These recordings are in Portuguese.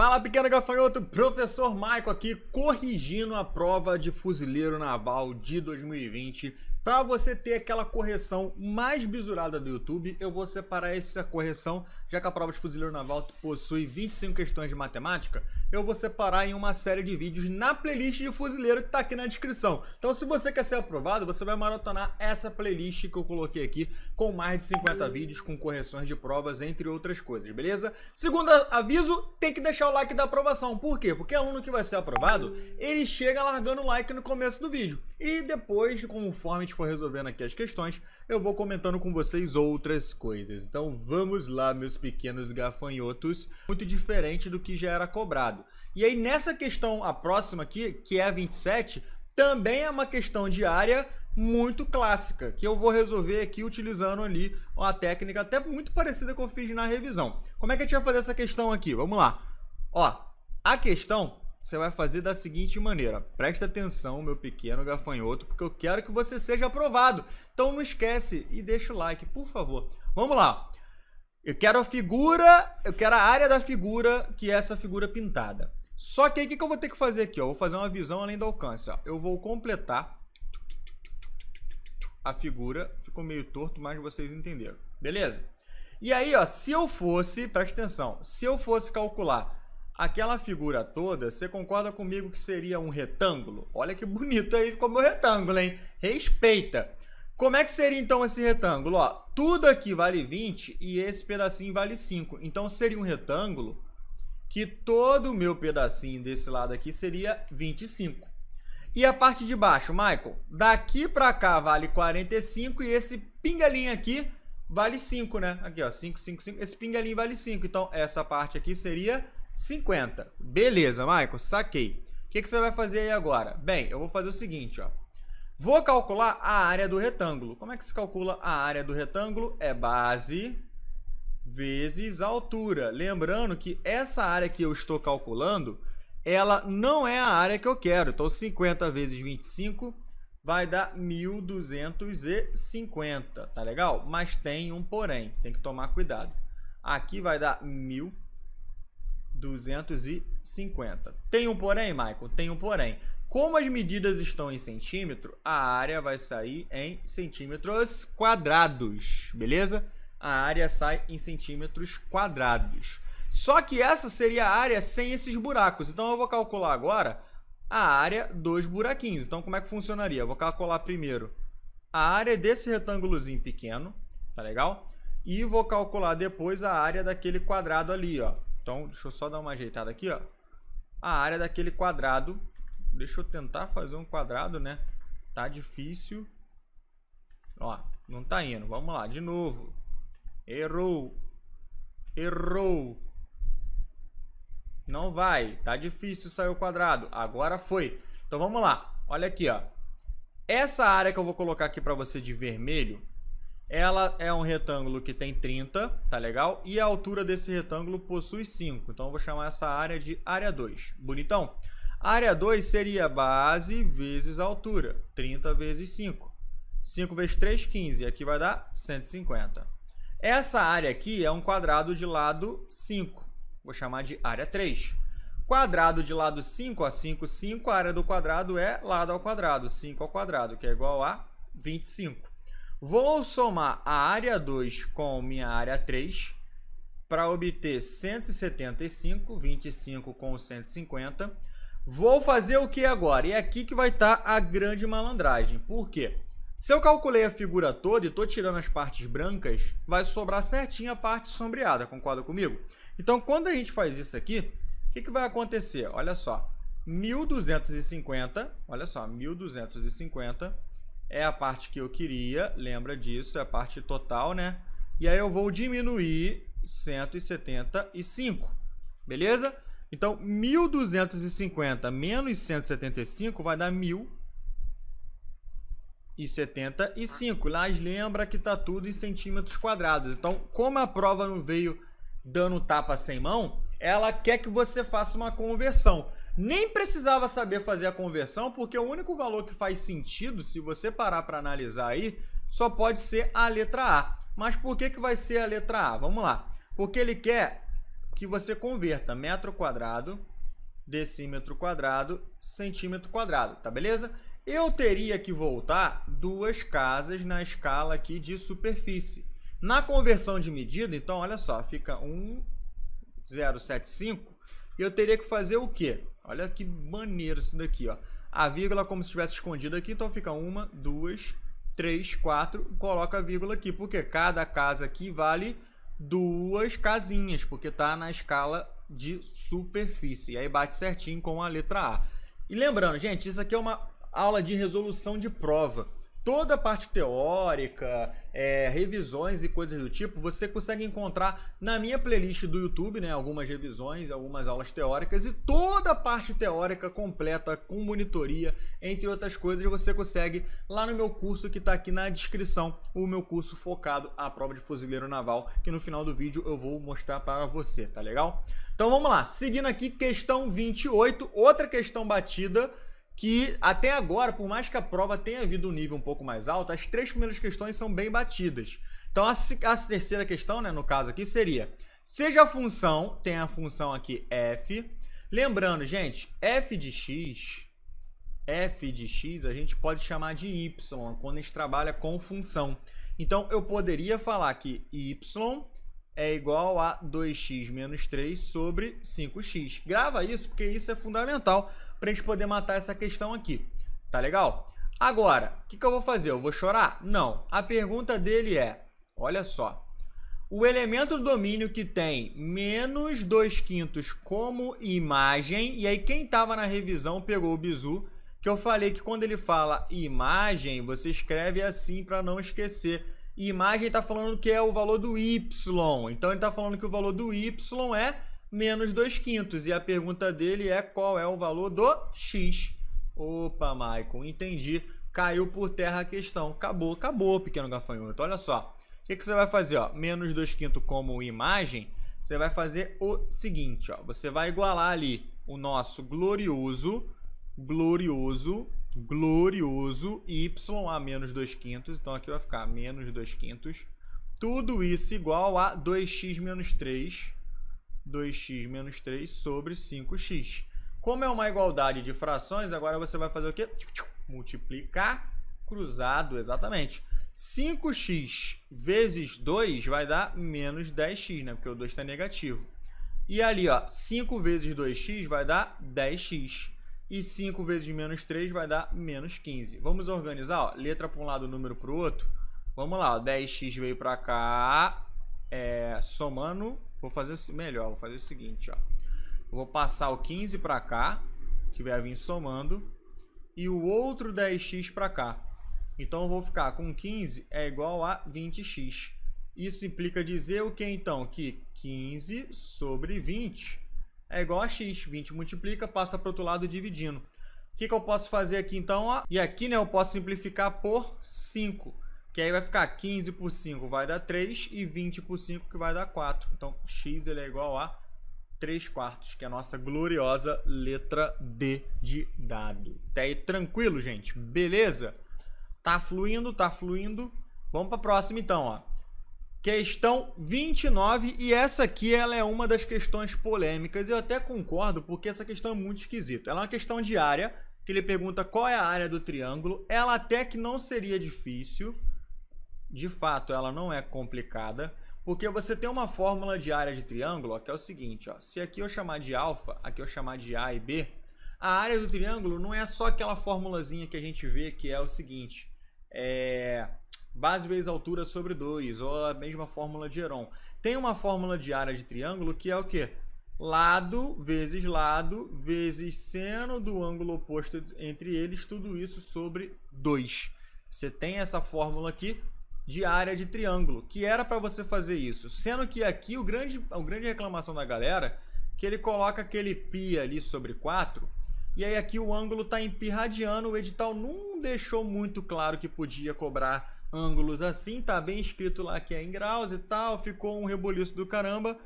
Fala pequeno gafanhoto, professor Maico aqui corrigindo a prova de fuzileiro naval de 2020 para você ter aquela correção mais bisurada do YouTube, eu vou separar essa correção, já que a prova de fuzileiro naval possui 25 questões de matemática, eu vou separar em uma série de vídeos na playlist de fuzileiro que está aqui na descrição. Então, se você quer ser aprovado, você vai maratonar essa playlist que eu coloquei aqui com mais de 50 vídeos com correções de provas, entre outras coisas, beleza? Segundo aviso, tem que deixar o like da aprovação. Por quê? Porque aluno que vai ser aprovado, ele chega largando o like no começo do vídeo. E depois, conforme gente for resolvendo aqui as questões, eu vou comentando com vocês outras coisas. Então vamos lá, meus pequenos gafanhotos. Muito diferente do que já era cobrado. E aí nessa questão, a próxima aqui, que é a 27, também é uma questão de área muito clássica, que eu vou resolver aqui utilizando ali uma técnica até muito parecida que eu fiz na revisão. Como é que a gente vai fazer essa questão aqui? Vamos lá. Ó, a questão você vai fazer da seguinte maneira. Presta atenção, meu pequeno gafanhoto, porque eu quero que você seja aprovado. Então não esquece e deixa o like, por favor. Vamos lá. Eu quero a figura, eu quero a área da figura, que é essa figura pintada. Só que aí o que eu vou ter que fazer aqui? Ó? Eu vou fazer uma visão além do alcance. Ó. Eu vou completar a figura. Ficou meio torto, mas vocês entenderam. Beleza? E aí, ó, se eu fosse, presta atenção, se eu fosse calcular aquela figura toda, você concorda comigo que seria um retângulo? Olha que bonito aí ficou meu retângulo, hein? Respeita. Como é que seria então esse retângulo? Ó, tudo aqui vale 20 e esse pedacinho vale 5. Então seria um retângulo que todo o meu pedacinho desse lado aqui seria 25. E a parte de baixo, Michael? Daqui para cá vale 45 e esse pingalinho aqui vale 5, né? Aqui, ó, 5, 5, 5. Esse pingalinho vale 5. Então essa parte aqui seria 50. Beleza, Michael, saquei. O que, que, você vai fazer aí agora? Bem, eu vou fazer o seguinte, ó. Vou calcular a área do retângulo. Como é que se calcula a área do retângulo? É base vezes altura. Lembrando que essa área que eu estou calculando, ela não é a área que eu quero. Então, 50 vezes 25 vai dar 1.250, tá legal? Mas tem um porém, tem que tomar cuidado. Aqui vai dar 1.000 250. Tem um porém, Michael? Tem um porém. Como as medidas estão em centímetro, a área vai sair em centímetros quadrados, beleza? A área sai em centímetros quadrados. Só que essa seria a área sem esses buracos. Então eu vou calcular agora a área dos buraquinhos. Então como é que funcionaria? Eu vou calcular primeiro a área desse retângulozinho pequeno, tá legal? E vou calcular depois a área daquele quadrado ali, ó. Então, deixa eu só dar uma ajeitada aqui, ó. A área daquele quadrado. Deixa eu tentar fazer um quadrado, né? Tá difícil. Ó, não tá indo. Vamos lá, de novo. Errou. Errou. Não vai. Tá difícil sair o quadrado. Agora foi. Então vamos lá. Olha aqui, ó. Essa área que eu vou colocar aqui para você de vermelho ela é um retângulo que tem 30, tá legal? E a altura desse retângulo possui 5. Então eu vou chamar essa área de área 2. Bonitão? área 2 seria base vezes altura. 30 vezes 5. 5 vezes 3, 15. Aqui vai dar 150. Essa área aqui é um quadrado de lado 5. Vou chamar de área 3. Quadrado de lado 5 a 5, 5. A área do quadrado é lado ao quadrado. 5 ao quadrado, que é igual a 25. Vou somar a área 2 com minha área 3 para obter 175, 25 com 150. Vou fazer o que agora? E é aqui que vai estar tá a grande malandragem. Por quê? Se eu calculei a figura toda e estou tirando as partes brancas, vai sobrar certinho a parte sombreada, concorda comigo? Então, quando a gente faz isso aqui, o que, que vai acontecer? Olha só, 1250, olha só, 1250 é a parte que eu queria, lembra disso, é a parte total, né? E aí eu vou diminuir 175, beleza? Então, 1.250 menos 175 vai dar 1.075. Mas lembra que tá tudo em centímetros quadrados. Então, como a prova não veio dando tapa sem mão, ela quer que você faça uma conversão. Nem precisava saber fazer a conversão, porque o único valor que faz sentido, se você parar para analisar aí, só pode ser a letra A. Mas por que, que vai ser a letra A? Vamos lá. Porque ele quer que você converta metro quadrado, decímetro quadrado, centímetro quadrado, tá beleza? Eu teria que voltar duas casas na escala aqui de superfície. Na conversão de medida, então, olha só, fica 1,075 e eu teria que fazer o quê? Olha que maneiro isso daqui, ó. A vírgula como se estivesse escondida aqui, então fica uma, duas, três, quatro, coloca a vírgula aqui, porque cada casa aqui vale duas casinhas, porque tá na escala de superfície. E aí bate certinho com a letra A. E lembrando, gente, isso aqui é uma aula de resolução de prova toda a parte teórica, é, revisões e coisas do tipo, você consegue encontrar na minha playlist do YouTube, né? Algumas revisões, algumas aulas teóricas e toda a parte teórica completa com monitoria, entre outras coisas, você consegue lá no meu curso que está aqui na descrição, o meu curso focado à prova de fuzileiro naval, que no final do vídeo eu vou mostrar para você, tá legal? Então vamos lá, seguindo aqui, questão 28, outra questão batida que até agora, por mais que a prova tenha havido um nível um pouco mais alto, as três primeiras questões são bem batidas. Então a, a terceira questão, né, no caso aqui, seria: seja a função, tem a função aqui f. Lembrando, gente, f de x, f de x a gente pode chamar de y quando a gente trabalha com função. Então eu poderia falar que y é igual a 2x menos 3 sobre 5x. Grava isso porque isso é fundamental para a gente poder matar essa questão aqui. Tá legal? Agora, o que, que eu vou fazer? Eu vou chorar? Não. A pergunta dele é, olha só, o elemento do domínio que tem menos 2 quintos como imagem, e aí quem estava na revisão pegou o bizu, que eu falei que quando ele fala imagem, você escreve assim para não esquecer. imagem está falando que é o valor do y, então ele está falando que o valor do y é menos 2 quintos. E a pergunta dele é qual é o valor do x. Opa, Michael, entendi. Caiu por terra a questão. Acabou, acabou, pequeno gafanhoto. Olha só. O que, que você vai fazer? Ó? Menos 2 quintos como imagem. Você vai fazer o seguinte. Ó. Você vai igualar ali o nosso glorioso, glorioso, glorioso y a menos 2 quintos. Então aqui vai ficar menos 2 quintos. Tudo isso igual a 2x menos 3 2x menos 3 sobre 5x. Como é uma igualdade de frações, agora você vai fazer o quê? Multiplicar cruzado, exatamente. 5x vezes 2 vai dar menos 10x, né? Porque o 2 está negativo. E ali, ó, 5 vezes 2x vai dar 10x. E 5 vezes menos 3 vai dar menos 15. Vamos organizar, ó, letra para um lado, número para o outro. Vamos lá, ó, 10x veio para cá, é, somando Vou fazer melhor, vou fazer o seguinte, ó. Eu vou passar o 15 para cá, que vai vir somando, e o outro 10x para cá. Então eu vou ficar com 15 é igual a 20x. Isso implica dizer o que então? Que 15 sobre 20 é igual a x. 20 multiplica, passa para o outro lado dividindo. O que, que eu posso fazer aqui então? Ó? E aqui né, eu posso simplificar por 5. Que aí vai ficar 15 por 5 vai dar 3 e 20 por 5 que vai dar 4. Então, x ele é igual a 3 quartos, que é a nossa gloriosa letra D de dado. Tá aí tranquilo, gente? Beleza? Tá fluindo, tá fluindo. Vamos para a próxima então, ó. Questão 29, e essa aqui ela é uma das questões polêmicas. Eu até concordo, porque essa questão é muito esquisita. Ela é uma questão de área, que ele pergunta qual é a área do triângulo. Ela até que não seria difícil, de fato, ela não é complicada, porque você tem uma fórmula de área de triângulo, ó, que é o seguinte, ó, se aqui eu chamar de alfa, aqui eu chamar de A e B, a área do triângulo não é só aquela formulazinha que a gente vê que é o seguinte, é base vezes altura sobre 2, ou a mesma fórmula de Heron. Tem uma fórmula de área de triângulo que é o quê? Lado vezes lado vezes seno do ângulo oposto entre eles, tudo isso sobre 2. Você tem essa fórmula aqui, de área de triângulo, que era para você fazer isso. Sendo que aqui o grande, a grande reclamação da galera que ele coloca aquele π ali sobre 4, e aí aqui o ângulo está em π radiano, o edital não deixou muito claro que podia cobrar ângulos assim, tá bem escrito lá que é em graus e tal, ficou um reboliço do caramba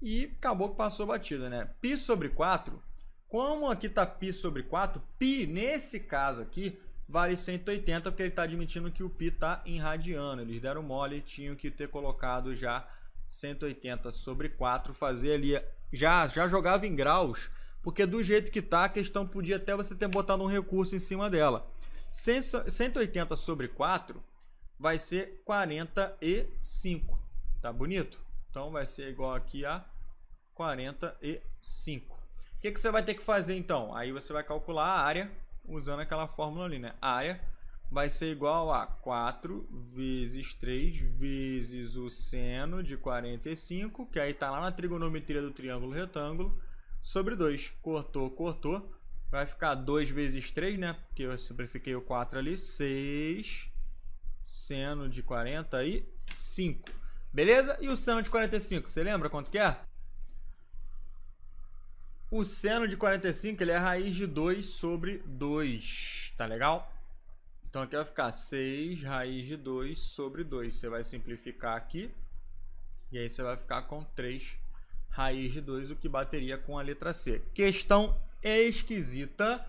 e acabou que passou batida, né? π sobre 4, como aqui tá π sobre 4, π nesse caso aqui vale 180 porque ele está admitindo que o pi está em radiano. Eles deram mole, tinham que ter colocado já 180 sobre 4, fazer ali, já, já jogava em graus, porque do jeito que tá, a questão podia até você ter botado um recurso em cima dela. 180 sobre 4 vai ser 45, tá bonito? Então vai ser igual aqui a 45. O que, que você vai ter que fazer então? Aí você vai calcular a área usando aquela fórmula ali, né? Área vai ser igual a 4 vezes 3 vezes o seno de 45, que aí está lá na trigonometria do triângulo retângulo, sobre 2. Cortou, cortou. Vai ficar 2 vezes 3, né? Porque eu simplifiquei o 4 ali. 6 seno de 45. Beleza? E o seno de 45, você lembra quanto que é? O seno de 45 ele é raiz de 2 sobre 2. Tá legal? Então aqui vai ficar 6 raiz de 2 sobre 2. Você vai simplificar aqui. E aí você vai ficar com 3 raiz de 2, o que bateria com a letra C. Questão esquisita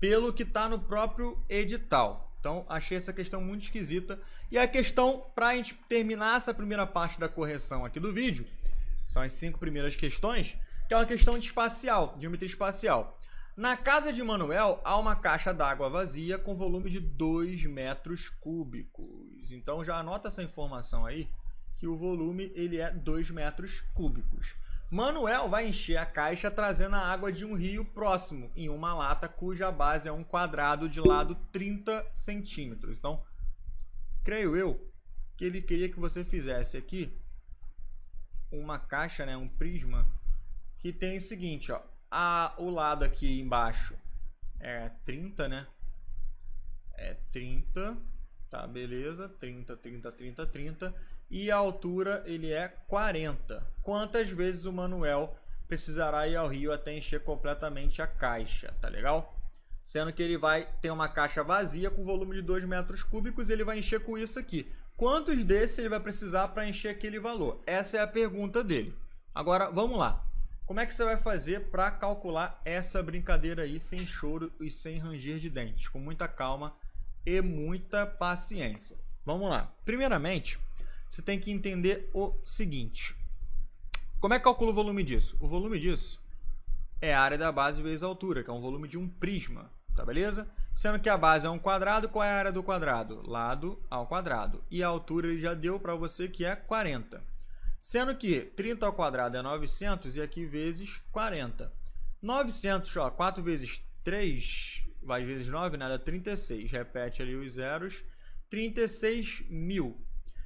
pelo que está no próprio edital. Então achei essa questão muito esquisita. E a questão, para a gente terminar essa primeira parte da correção aqui do vídeo, são as cinco primeiras questões, que é uma questão de espacial, de geometria espacial. Na casa de Manuel há uma caixa d'água vazia com volume de 2 metros cúbicos. Então já anota essa informação aí, que o volume ele é 2 metros cúbicos. Manuel vai encher a caixa trazendo a água de um rio próximo, em uma lata cuja base é um quadrado de lado 30 centímetros. Então, creio eu que ele queria que você fizesse aqui uma caixa, né, um prisma, que tem o seguinte, ó, a, o lado aqui embaixo é 30, né? É 30, tá, beleza? 30, 30, 30, 30. E a altura, ele é 40. Quantas vezes o Manuel precisará ir ao rio até encher completamente a caixa, tá legal? Sendo que ele vai ter uma caixa vazia com volume de 2 metros cúbicos e ele vai encher com isso aqui. Quantos desses ele vai precisar para encher aquele valor? Essa é a pergunta dele. Agora, vamos lá. Como é que você vai fazer para calcular essa brincadeira aí sem choro e sem ranger de dentes? Com muita calma e muita paciência. Vamos lá. Primeiramente, você tem que entender o seguinte. Como é que calcula o volume disso? O volume disso é a área da base vezes a altura, que é um volume de um prisma, tá beleza? Sendo que a base é um quadrado, qual é a área do quadrado? Lado ao quadrado. E a altura ele já deu para você que é 40. Sendo que 30 ao quadrado é 900 e aqui vezes 40. 900, ó, 4 vezes 3, vai vezes 9, nada, né, 36. Repete ali os zeros. 36 mil.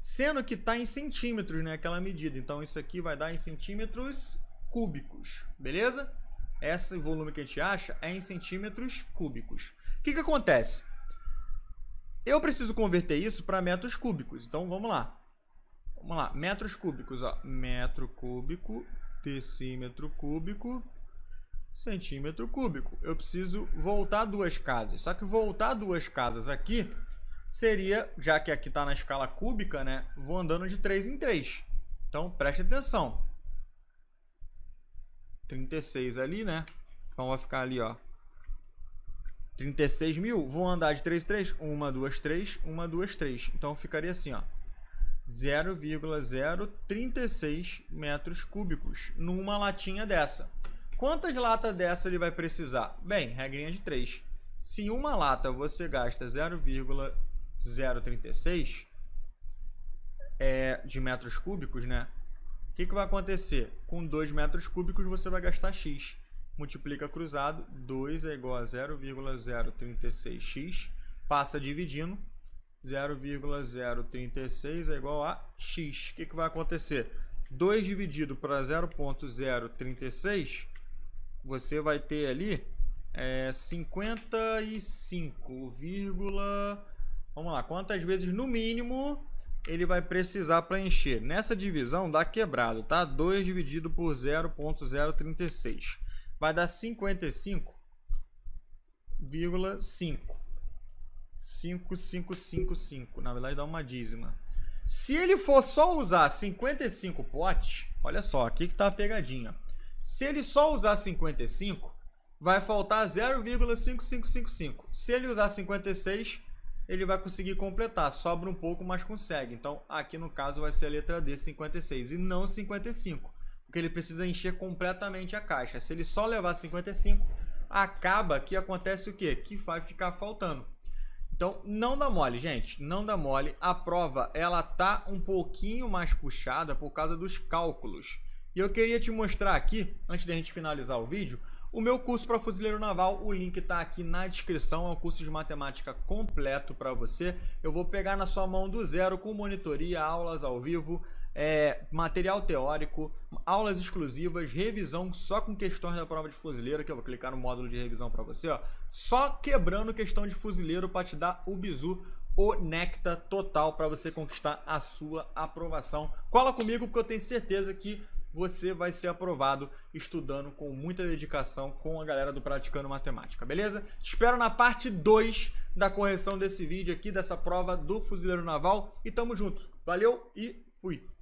Sendo que está em centímetros, né, aquela medida. Então, isso aqui vai dar em centímetros cúbicos, beleza? Esse volume que a gente acha é em centímetros cúbicos. O que, que acontece? Eu preciso converter isso para metros cúbicos. Então, vamos lá. Vamos lá, metros cúbicos, ó. Metro cúbico, decímetro cúbico, centímetro cúbico. Eu preciso voltar duas casas. Só que voltar duas casas aqui seria, já que aqui está na escala cúbica, né? Vou andando de 3 em 3. Então, preste atenção. 36 ali, né? Então, vai ficar ali, ó. 36 mil. Vou andar de 3 em 3. 1, 2, 3. 1, 2, 3. Então, ficaria assim, ó. 0,036 metros cúbicos numa latinha dessa. Quantas latas dessa ele vai precisar? Bem, regrinha de 3. Se uma lata você gasta 0,036 é, de metros cúbicos, né? O que, que vai acontecer? Com 2 metros cúbicos você vai gastar X. Multiplica cruzado, 2 é igual a 0,036x. Passa dividindo, 0,036 é igual a x. O que, que vai acontecer? 2 dividido para 0,036, você vai ter ali é, 55, vamos lá, quantas vezes no mínimo ele vai precisar para encher? Nessa divisão dá quebrado, tá? 2 dividido por 0,036 vai dar 55,5. 5555. Na verdade, dá uma dízima. Se ele for só usar 55 potes, olha só, aqui que tá a pegadinha. Se ele só usar 55, vai faltar 0,5555. Se ele usar 56, ele vai conseguir completar. Sobra um pouco, mas consegue. Então, aqui no caso vai ser a letra D, 56, e não 55. Porque ele precisa encher completamente a caixa. Se ele só levar 55, acaba que acontece o quê? Que vai ficar faltando. Então, não dá mole, gente. Não dá mole. A prova, ela tá um pouquinho mais puxada por causa dos cálculos. E eu queria te mostrar aqui, antes da gente finalizar o vídeo, o meu curso para fuzileiro naval, o link está aqui na descrição, é um curso de matemática completo para você. Eu vou pegar na sua mão do zero com monitoria, aulas ao vivo, é, material teórico, aulas exclusivas, revisão só com questões da prova de fuzileiro, que eu vou clicar no módulo de revisão para você, ó, só quebrando questão de fuzileiro para te dar o bizu o necta total para você conquistar a sua aprovação. Cola comigo porque eu tenho certeza que você vai ser aprovado estudando com muita dedicação com a galera do Praticando Matemática, beleza? Te espero na parte 2 da correção desse vídeo aqui, dessa prova do Fuzileiro Naval e tamo junto. Valeu e fui!